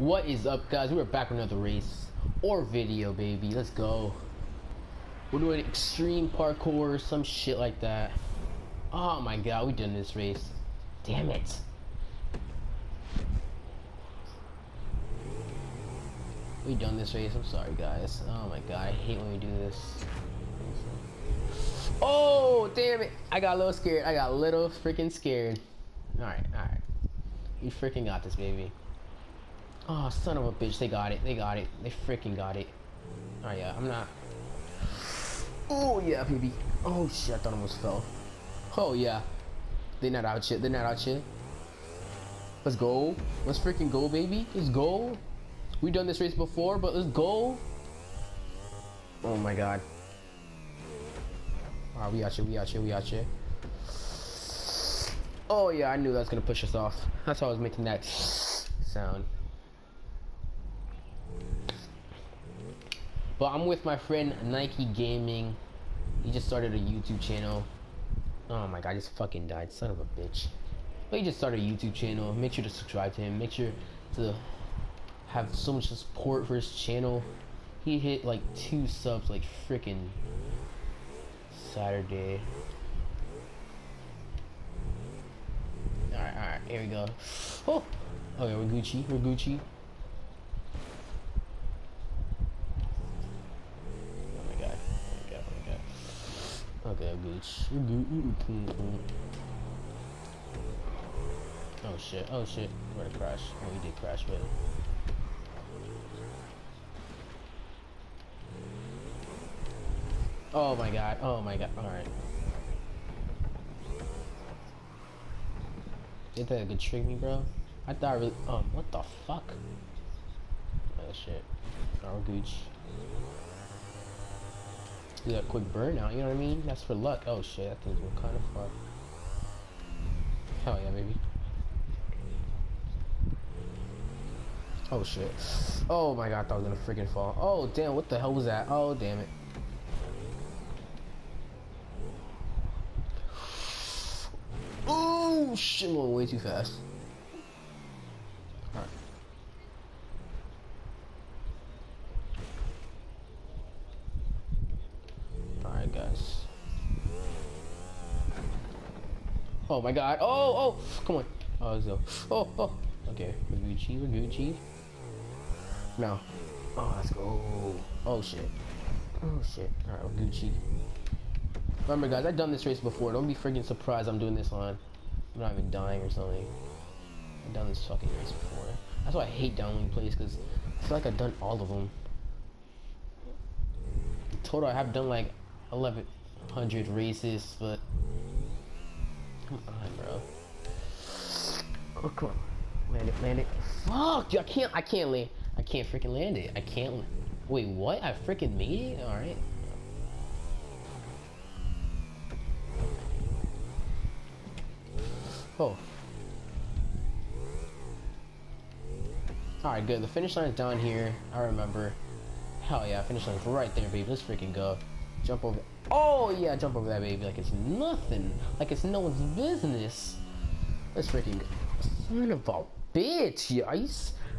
What is up, guys? We're back with another race or video, baby. Let's go. We're doing extreme parkour, some shit like that. Oh my god, we done this race. Damn it. We done this race. I'm sorry, guys. Oh my god, I hate when we do this. Oh, damn it. I got a little scared. I got a little freaking scared. Alright, alright. You freaking got this, baby. Oh, son of a bitch. They got it. They got it. They freaking got it. Oh, yeah. I'm not. Oh, yeah, baby. Oh, shit. I thought I almost fell. Oh, yeah. They're not out yet. They're not out yet. Let's go. Let's freaking go, baby. Let's go. We've done this race before, but let's go. Oh, my God. Alright, we out here. We out here. We out here. Oh, yeah. I knew that was going to push us off. That's why I was making that sound. But I'm with my friend Nike Gaming. He just started a YouTube channel. Oh my god, I just fucking died. Son of a bitch. But he just started a YouTube channel. Make sure to subscribe to him. Make sure to have so much support for his channel. He hit like two subs like freaking Saturday. Alright, alright, here we go. Oh! Okay, we're Gucci. We're Gucci. Okay, Gooch. Oh shit, oh shit. We're gonna crash. Oh, we did crash, but. Oh my god, oh my god, alright. Think that could trick me, bro? I thought I really. Um, what the fuck? Oh shit. Oh, Gooch do that quick burnout, you know what I mean? That's for luck. Oh shit, that thing's going kind of far. Hell yeah, baby. Oh shit. Oh my god, I thought I was gonna freaking fall. Oh damn, what the hell was that? Oh damn it. Oh shit, I'm going way too fast. Oh my god. Oh, oh, come on. Oh, so. Oh, oh. Okay, we're Gucci, we're Gucci. Now. Oh, let's go. Oh, shit. Oh, shit. Alright, we're Gucci. Remember, guys, I've done this race before. Don't be freaking surprised I'm doing this on. I'm not even dying or something. I've done this fucking race before. That's why I hate downloading plays, because I feel like I've done all of them. Total, I have done like 1100 races, but Come on, bro. Oh, come on. Land it, land it. Fuck, I can't, I can't land. I can't freaking land it. I can't. Wait, what? I freaking made it? Alright. Oh. Alright, good. The finish line's down here. I remember. Hell yeah, finish line's right there, baby. Let's freaking go. Jump over. Oh yeah, jump over that baby like it's nothing. Like it's no one's business. Let's freaking. Son of a bitch. Yeah, I,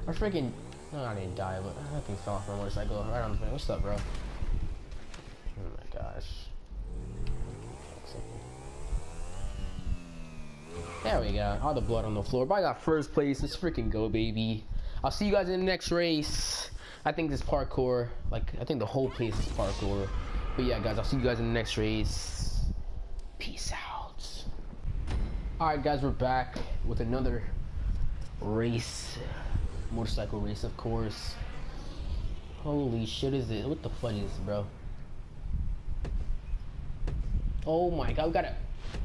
I freaking. No, I didn't die, but I fucking fell off my motorcycle right on the thing. What's up, bro? Oh my gosh. There we go. All the blood on the floor. But I got first place. Let's freaking go, baby. I'll see you guys in the next race. I think this parkour, like, I think the whole place is parkour. But yeah, guys, I'll see you guys in the next race. Peace out. Alright, guys, we're back with another race. Motorcycle race, of course. Holy shit, is it? What the fuck is this, bro? Oh my god, we gotta.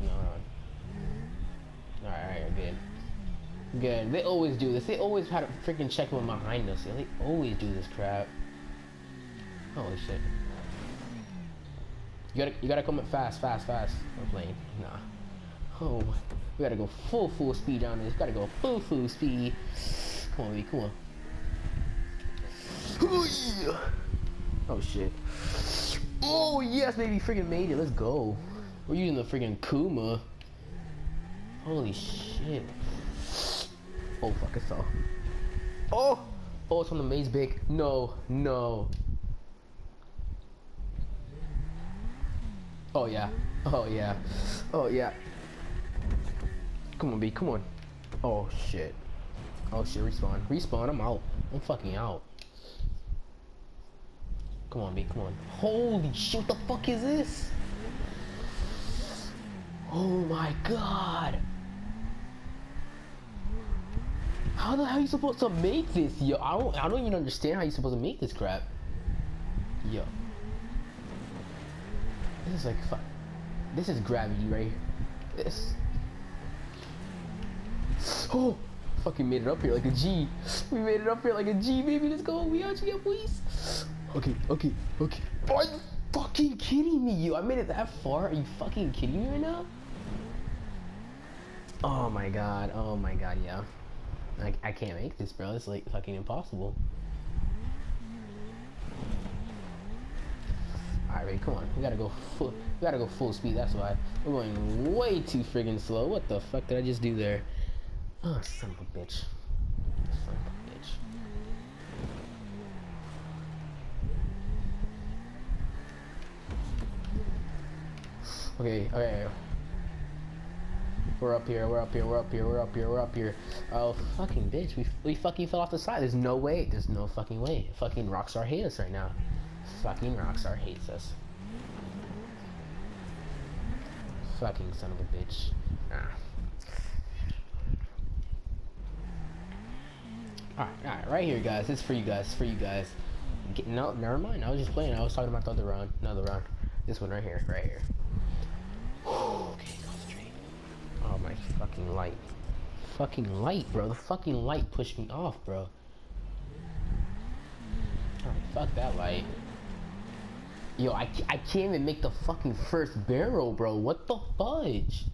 No, no. Alright, alright, good. Good. They always do this. They always have to freaking check them behind us. They always do this crap. Holy shit. You gotta, you gotta come in fast, fast, fast. I'm playing. Nah. Oh, we gotta go full, full speed on this. Gotta go full, full speed. Come on, baby, come on. Oh shit. Oh yes, baby, freaking made it. Let's go. We're using the freaking Akuma. Holy shit. Oh fuck, I saw. Oh, Oh, it's on the maze big. No, no. Oh yeah. Oh yeah. Oh yeah. Come on, B. Come on. Oh shit. Oh shit. Respawn. Respawn. I'm out. I'm fucking out. Come on, B. Come on. Holy shit. What the fuck is this? Oh my god. How the hell are you supposed to make this, yo? I don't, I don't even understand how you're supposed to make this crap. Yo. This is like, fuck. this is gravity right here. This. Oh, fucking made it up here like a G. We made it up here like a G, baby. Let's go. We out here, please. Okay, okay, okay. Are you fucking kidding me, you? I made it that far. Are you fucking kidding me right now? Oh my god. Oh my god, yeah. I, I can't make this, bro. It's like fucking impossible. Alright, come on. We gotta go full. We gotta go full speed. That's why we're going way too friggin' slow. What the fuck did I just do there? Oh, son of a bitch. Son of a bitch. Okay, okay. We're up here, we're up here, we're up here, we're up here, we're up here. Oh, fucking bitch, we, we fucking fell off the side. There's no way, there's no fucking way. Fucking Rockstar hates us right now. Fucking Rockstar hates us. Fucking son of a bitch. Nah. Alright, alright, right here, guys. It's for you guys, for you guys. Get, no, never mind. I was just playing. I was talking about the other round. Another round. This one right here, right here. okay, concentrate. Oh, my fucking light. Fucking light, bro. The fucking light pushed me off, bro. Alright, fuck that light. Yo, I, I can't even make the fucking first barrel, bro. What the fudge?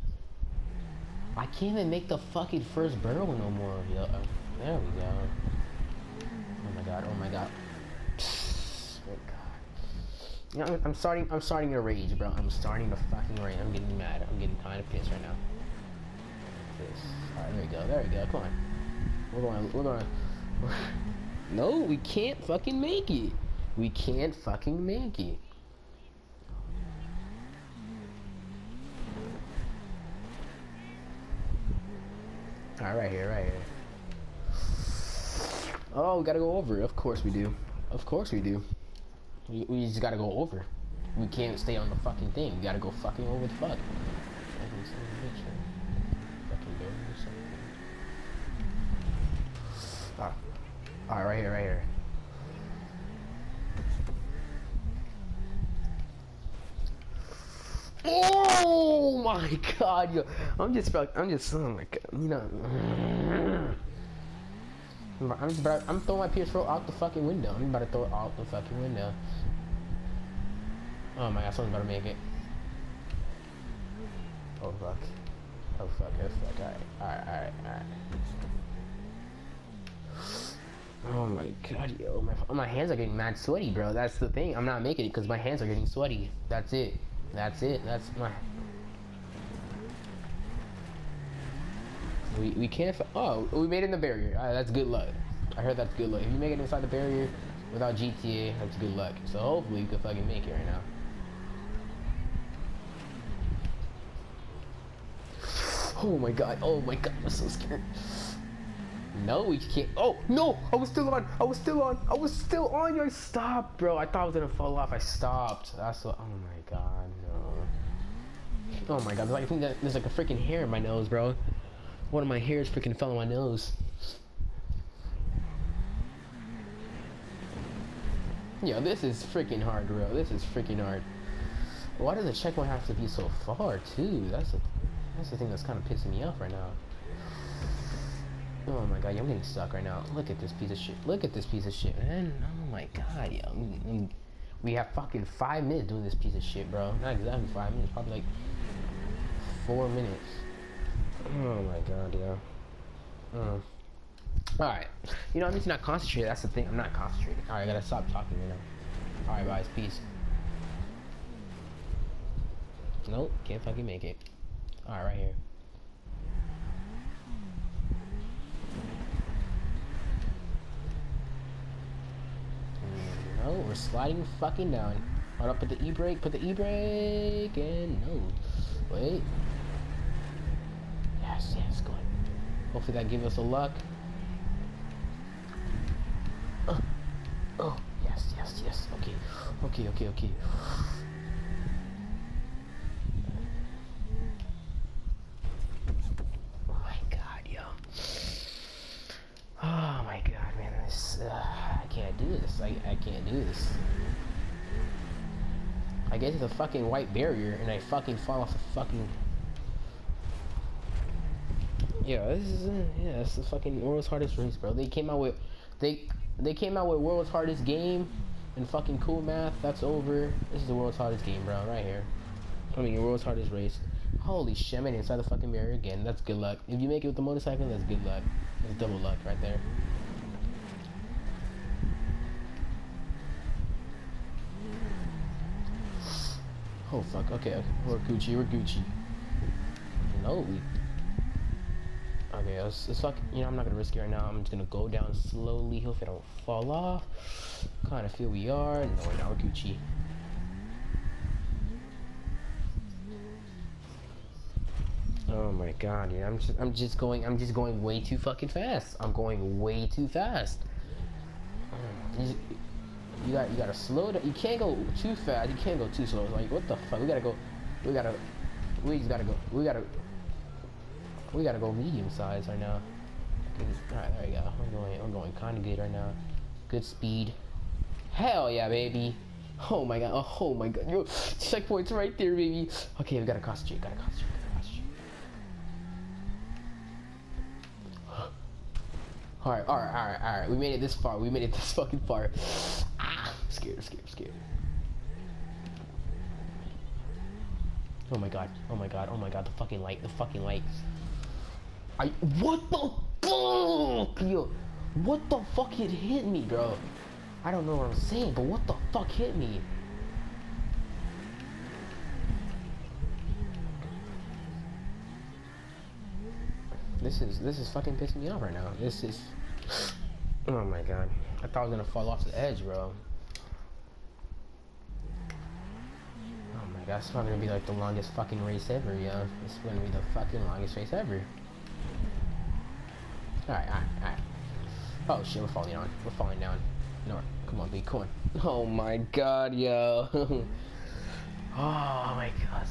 I can't even make the fucking first barrel no more. Yo, uh, there we go. Oh my god, oh my god. Oh god. You know, I'm, I'm starting, I'm starting to rage, bro. I'm starting to fucking rage. I'm getting mad. I'm getting kind of pissed right now. Alright, there we go, there we go. Come on. We're going, we're going. no, we can't fucking make it. We can't fucking make it. Alright, right here, right here. Oh, we gotta go over. Of course we do. Of course we do. We, we just gotta go over. We can't stay on the fucking thing. We gotta go fucking over the fuck. Ah. Alright, right here, right here. Oh my god, yo. I'm just I'm just oh my god, you know. I'm about, I'm throwing my PS4 out the fucking window. I'm about to throw it out the fucking window. Oh my god, someone's about to make it. Oh fuck. Oh fuck, oh fuck. Alright, alright, alright, alright. Oh my god, yo, my, my hands are getting mad sweaty, bro. That's the thing. I'm not making it because my hands are getting sweaty. That's it. That's it. That's my. We we can't. Oh, we made it in the barrier. Uh, that's good luck. I heard that's good luck. If you make it inside the barrier without GTA, that's good luck. So hopefully you can fucking make it right now. Oh my god. Oh my god. I'm so scared. No, we can't. Oh, no! I was still on. I was still on. I was still on. You stop, bro. I thought I was gonna fall off. I stopped. That's what. Oh my god, no. Oh my god. I think that there's like a freaking hair in my nose, bro. One of my hairs freaking fell on my nose. Yo, this is freaking hard, bro. This is freaking hard. Why does the checkpoint have to be so far, too? That's that's the thing that's kind of pissing me off right now. Oh my god, I'm getting stuck right now. Look at this piece of shit. Look at this piece of shit, man. Oh my god, yeah. we have fucking five minutes doing this piece of shit, bro. Not exactly five minutes, probably like four minutes. Oh my god, yeah. Uh. Alright. You know, I'm just not concentrated. That's the thing. I'm not concentrated. Alright, I gotta stop talking right now. Alright, guys. Peace. Nope. Can't fucking make it. Alright, right here. We're sliding fucking down. Hold up, put the e-brake, put the e-brake, and no. Wait. Yes, yes, good. Hopefully that gives us a luck. Uh, oh, yes, yes, yes. Okay, okay, okay, okay. Oh my god, yo. Oh my god, man. This, uh, I can't do this. I, I can't do this. I get to the fucking white barrier and I fucking fall off the fucking. Yeah, this is uh, yeah, it's the fucking world's hardest race, bro. They came out with, they they came out with world's hardest game, and fucking cool math. That's over. This is the world's hardest game, bro. Right here. I mean, world's hardest race. Holy shit, I'm inside the fucking barrier again. That's good luck. If you make it with the motorcycle, that's good luck. That's double luck right there. Oh fuck, okay, okay. We're Gucci, we're Gucci. No, we... Okay, let's fuck, you know, I'm not gonna risk it right now. I'm just gonna go down slowly, hopefully I don't fall off. Kinda feel we are. No, we're not, we're Gucci. Oh my god, yeah, I'm just, I'm just going, I'm just going way too fucking fast. I'm going way too fast. Just- you got, you gotta slow down. You can't go too fast. You can't go too slow. Like, what the fuck? We gotta go, we gotta, we just gotta go, we gotta, we gotta go medium size right now. All right, there we go. I'm going, I'm going kind of good right now. Good speed. Hell yeah, baby. Oh my god. Oh, my god. Yo, checkpoints right there, baby. Okay, we. Gotta cross the street. Gotta cross the street. Alright, alright, alright, alright. We made it this far. We made it this fucking far. Scared, scared, scared. Oh my god, oh my god, oh my god, the fucking light, the fucking light. I what the fuck? Yo, what the fuck it hit me, bro? I don't know what I'm saying, but what the fuck hit me? This is this is fucking pissing me off right now. This is Oh my god. I thought I was gonna fall off the edge, bro. My probably gonna be like the longest fucking race ever, yo. It's gonna be the fucking longest race ever. Alright, alright, alright. Oh shit, we're falling on. We're falling down. No, come on, B, come on. Oh my god, yo. oh my god,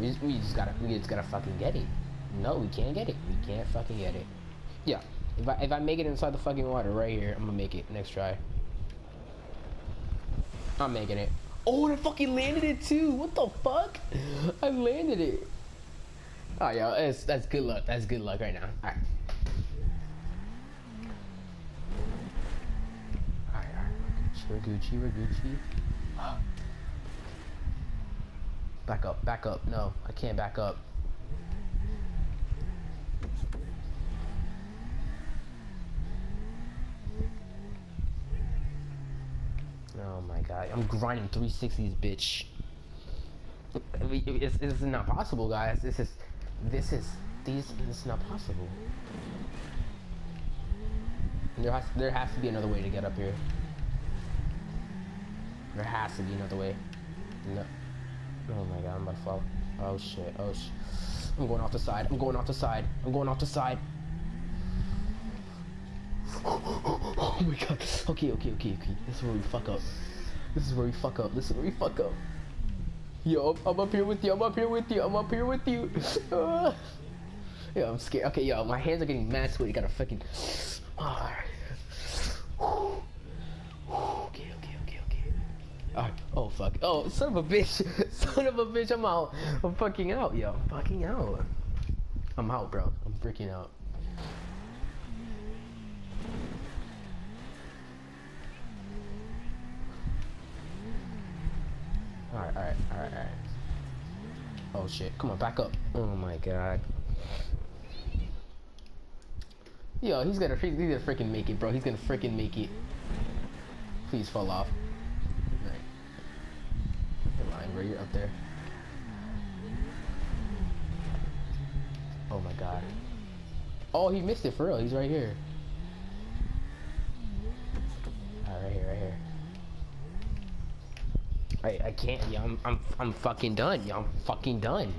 we, just, we just gotta, we just gotta fucking get it. No, we can't get it. We can't fucking get it. Yeah, if I, if I make it inside the fucking water right here, I'm gonna make it next try. I'm making it. Oh, and I fucking landed it too. What the fuck? I landed it. Oh, yeah, that's, that's good luck. That's good luck right now. All right. All right, all right. We're Gucci, we're Gucci. Back up, back up. No, I can't back up. God, I'm grinding 360s, bitch. It's, it's not possible, guys. This is, this is, these, this is not possible. There has, there has to be another way to get up here. There has to be another way. No. Oh my god, I'm about to fall. Oh shit, oh shit. I'm going off the side, I'm going off the side, I'm going off the side. Oh my god. Okay, okay, okay, okay. This is where we fuck up. This is where we fuck up. This is where we fuck up. Yo, I'm, up here with you. I'm up here with you. I'm up here with you. Yo, I'm scared. Okay, yo, my hands are getting mad sweaty. Gotta fucking. Alright. Okay, okay, okay, okay. Alright. Oh, fuck. Oh, son of a bitch. son of a bitch. I'm out. I'm fucking out, yo. I'm fucking out. I'm out, bro. I'm freaking out. Alright, alright, alright. Oh shit, come on, back up. Oh my god. Yo, he's gonna, he's gonna freaking make it, bro. He's gonna freaking make it. Please fall off. The line where you're up there. Oh my god. Oh, he missed it for real. He's right here. I, I can't, yeah, I'm, I'm, I'm fucking done, yeah, I'm fucking done.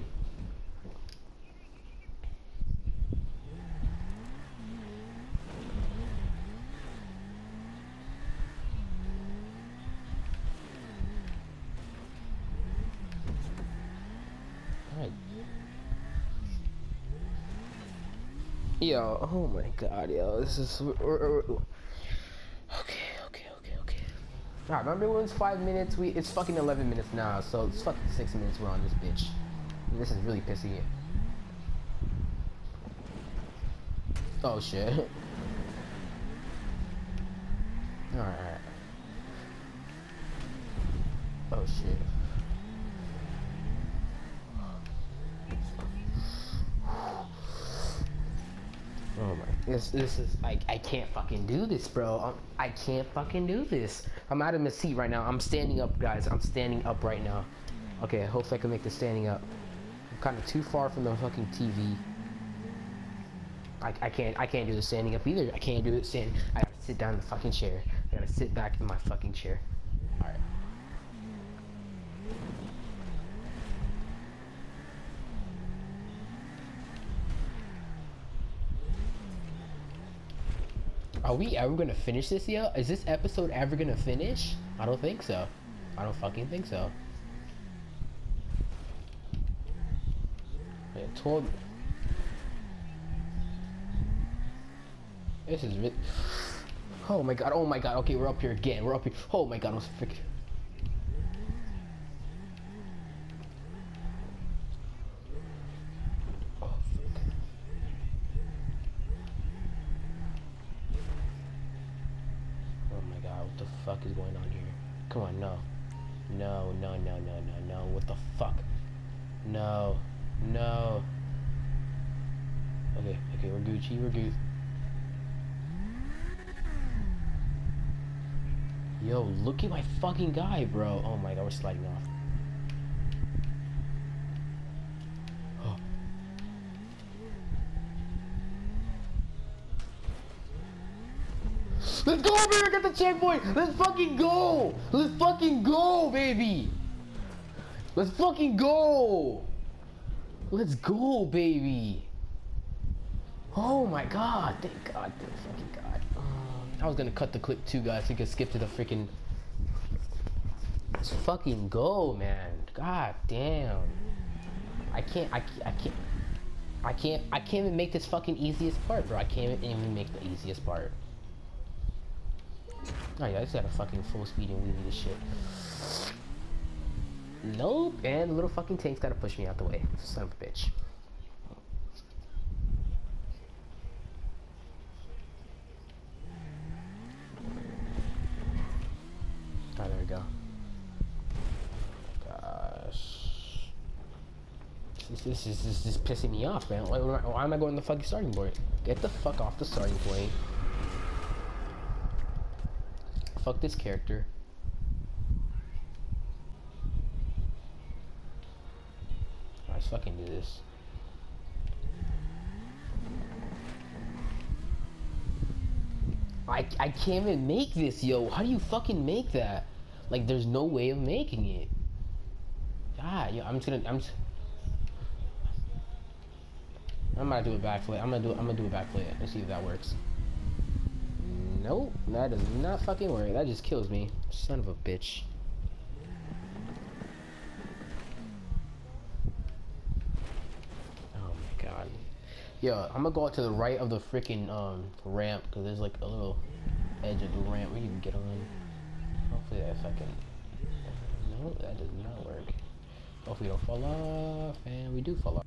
Yo, oh my god, yo, this is, we're, we're, we're- okay, okay, okay, okay. Alright, remember when it's five minutes? We it's fucking eleven minutes now, so it's fucking six minutes we're on this bitch. This is really pissing it. Oh shit. Alright. Oh shit. Oh my, this this is like I can't fucking do this, bro. I'm, I can't fucking do this. I'm out of my seat right now. I'm standing up, guys. I'm standing up right now. Okay, hopefully I can make the standing up. I'm kind of too far from the fucking TV. I, I can't I can't do the standing up either. I can't do it standing. I gotta sit down in the fucking chair. I gotta sit back in my fucking chair. All right. Are we ever gonna finish this yet? Is this episode ever gonna finish? I don't think so. I don't fucking think so. Yeah, 12. This is. Oh my god, oh my god, okay, we're up here again. We're up here. Oh my god, I was freaking. Oh, fuck. Oh my god, what the fuck is going on here? Come on, no. No, no, no, no, no, no. What the fuck? No. No. Okay, okay, we're Gucci, we're Gucci. Yo, look at my fucking guy, bro. Oh my god, we're sliding off. Let's go over here, get the checkpoint. Let's fucking go. Let's fucking go, baby. Let's fucking go. Let's go, baby. Oh my god. Thank god. Thank fucking god. Um, I was gonna cut the clip too, guys. So you can skip to the freaking. Let's fucking go, man. God damn. I can't. I, can't- I can't. I can't. I can't even make this fucking easiest part, bro. I can't even make the easiest part. Oh yeah, I just got a fucking full speed and wheelie this shit. Nope, and the little fucking tank's gotta push me out the way. Son of a bitch. Oh, there we go. Gosh. This, this is this is pissing me off, man. Why, why, am I going to the fucking starting point? Get the fuck off the starting point. Fuck this character. Let's fucking do this. I, I can't even make this, yo. How do you fucking make that? Like, there's no way of making it. God, yo, I'm just gonna, I'm just, I'm gonna do a backflip. I'm gonna do, I'm gonna do a backflip. Let's see if that works. Nope, that does not fucking work. That just kills me. Son of a bitch. Yo, I'm gonna go out to the right of the freaking um ramp because there's like a little edge of the ramp where you can get on. Hopefully that fucking. No, that does not work. Hopefully we don't fall off, and we do fall off.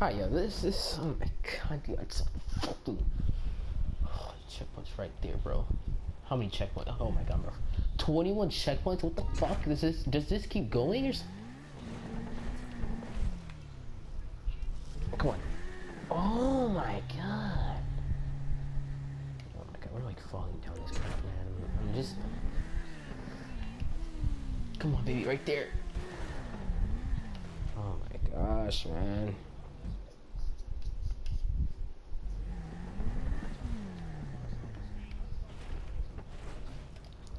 Alright, yo, this is. Oh my god, dude, it's fucking. Oh, checkpoints right there, bro. How many checkpoints? Oh my god, bro. 21 checkpoints? What the fuck? Does this does this keep going or? s- Come on. Oh my god. Oh my god, we're like falling down this crap, man. I'm, just. Come on, baby, right there. Oh my gosh, man.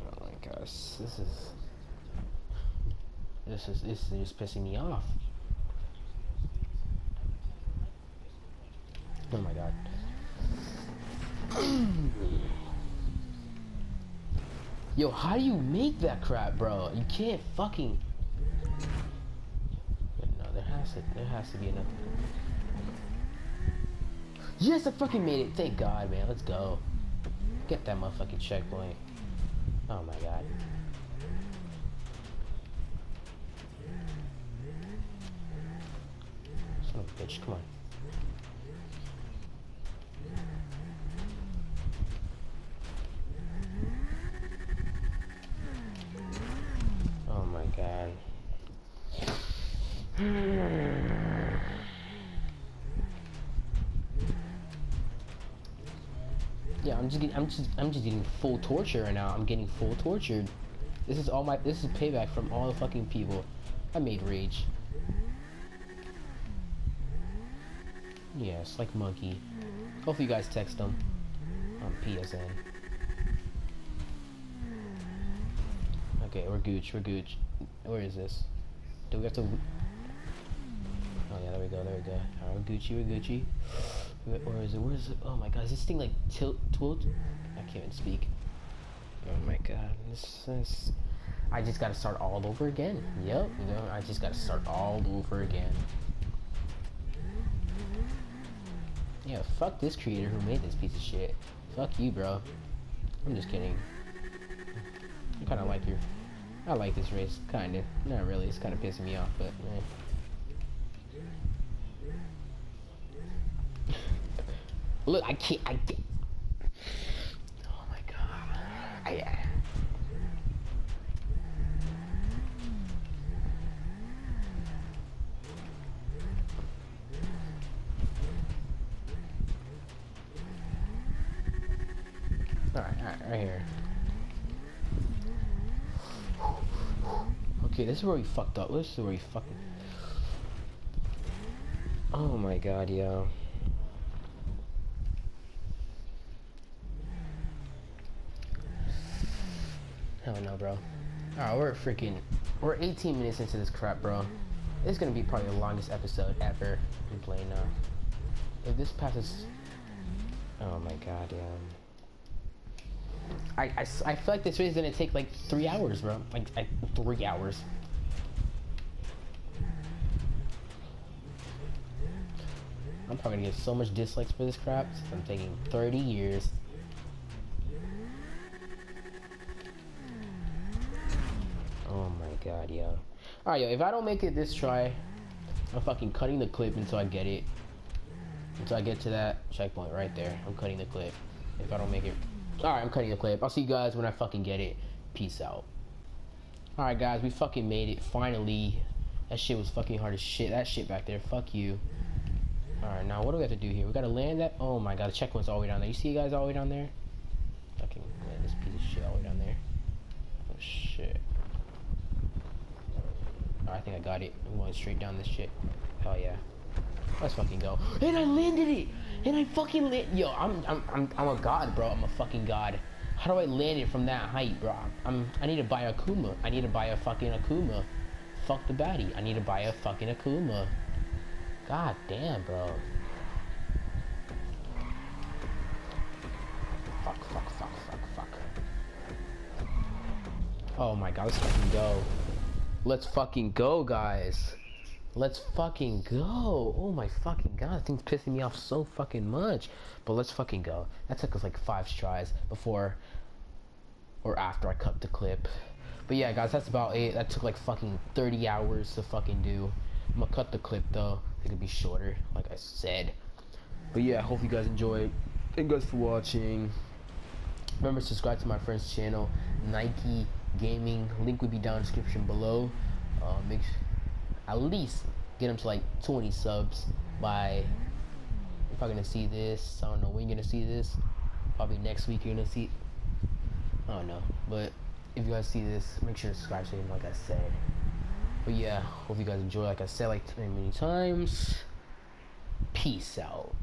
Oh my gosh, this is. This is this is just pissing me off. Oh my god. Yo, how do you make that crap, bro? You can't fucking. No, there has to there has to be another... Yes, I fucking made it. Thank God, man. Let's go. Get that motherfucking checkpoint. Oh my god. Son bitch, come on. Yeah, I'm just getting, I'm just I'm just getting full torture right now. I'm getting full tortured. This is all my this is payback from all the fucking people I made rage. Yes, like monkey. Hopefully you guys text them on PSN. Okay, we're gooch, we're gooch. Where is this? Do we have to? Oh yeah, there we go, there we go. Alright, we're Gucci, we're Gucci. Where, is it? Where is it? Oh my god, is this thing like tilt, tilt? I can't even speak. Oh my god, this is. I just gotta start all over again. Yep, you know, I just gotta start all over again. Yeah, fuck this creator who made this piece of shit. Fuck you, bro. I'm just kidding. I kind of like your. I like this race, kind of. Not really. It's kind of pissing me off, but. Eh. Look, I can't. I can't. Oh my god. I. Alright, alright, right here. Okay, this is where we fucked up. This is where we fucking. Oh my god, yo. Hell no, bro. Alright, we're freaking. We're 18 minutes into this crap, bro. It's gonna be probably the longest episode ever in playing now. If this passes. Oh my god, yeah. I, I, I feel like this is gonna take like three hours, bro. Like, like three hours. I'm probably gonna get so much dislikes for this crap. I'm taking 30 years. Oh my god, yo. Alright, yo, if I don't make it this try, I'm fucking cutting the clip until I get it. Until I get to that checkpoint right there. I'm cutting the clip. If I don't make it. Alright, I'm cutting the clip. I'll see you guys when I fucking get it. Peace out. Alright, guys, we fucking made it. Finally. That shit was fucking hard as shit. That shit back there. Fuck you. Alright, now what do we have to do here? We gotta land that. Oh my god, the checkpoint's all the way down there. You see you guys all the way down there? Fucking land this piece of shit all the way down there. Oh shit. I think I got it. I'm going straight down this shit. Hell yeah. Let's fucking go. And I landed it! And I fucking land. Yo, I'm, I'm, I'm, I'm a god, bro. I'm a fucking god. How do I land it from that height, bro? I'm, I need to buy a Akuma. I need to buy a fucking Akuma. Fuck the Bati. I need to buy a fucking Akuma. God damn, bro. Fuck, fuck, fuck, fuck, fuck. Oh my god, let's fucking go. Let's fucking go, guys. Let's fucking go. Oh my fucking god, that thing's pissing me off so fucking much. But let's fucking go. That took us like five tries before or after I cut the clip. But yeah, guys, that's about it. That took like fucking 30 hours to fucking do. I'm gonna cut the clip though. It could be shorter, like I said. But yeah, I hope you guys enjoyed. Thank you guys for watching. Remember, subscribe to my friend's channel, Nike Gaming. Link will be down in description below. Uh, make at least get him to like 20 subs by. If I'm gonna see this, I don't know when you're gonna see this. Probably next week you're gonna see. I don't know, but if you guys see this, make sure to subscribe to him, like I said. But yeah, hope you guys enjoy. Like I said, like many, many times. Peace out.